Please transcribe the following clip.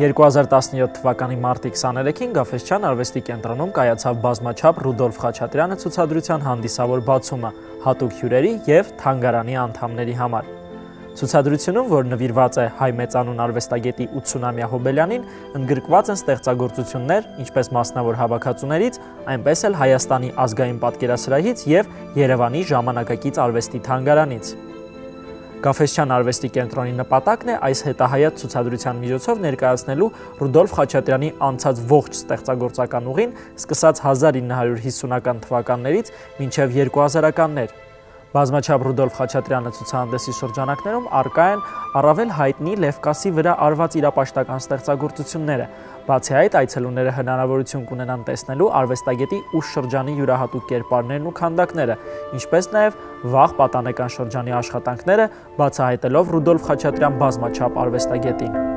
2017 թվականի մարտի 23-ին Գաֆեսչյան արվեստի կենտրոնում կայացավ բազմաչափ Ռուդոլֆ Խաչատրյանը ցուցադրության հանդիսավոր բացումը հատուկ հյուրերի եւ թանգարանի անդամների համար։ Ցուցադրությունում, որ նվիրված է հայ մեծանուն արվեստագետի 80-ամյա Հոբելյանին, ընդգրկված են ստեղծագործություններ, ինչպես մասնավոր հավաքածուներից, այնպես էլ Հայաստանի ազգային պատկերասրահից եւ Երևանի ժամանակակից արվեստի թանգարանից։ Գաֆեսչյան արվեստի կենտրոնի նպատակն է այս հետահայաց ցուցադրության միջոցով ներկայացնելու Ռուդոլֆ Խաչատրյանի անցած ողջ ստեղծագործական ուղին, սկսած 1950-ական թվականներից մինչև 2000-ականներ։ Բազմաչափ Ռուդոլֆ Խաչատրյանը ցուցահանդեսի շրջանակներում արկա են առավել հայտնի Լևկասի վրա արված իրապաշտական ստեղծագործությունները։ Բացի այդ, այցելուները հնարավորություն կունենան տեսնելու արվեստագետի ուշ շրջանի յուրահատուկ կերպարներն ու քանդակները, ինչպես նաև վաղ պատանեկան շրջանի աշխատանքները, բացահայտելով Ռուդոլֆ Խաչատրյան բազմաչափ արվեստագետին։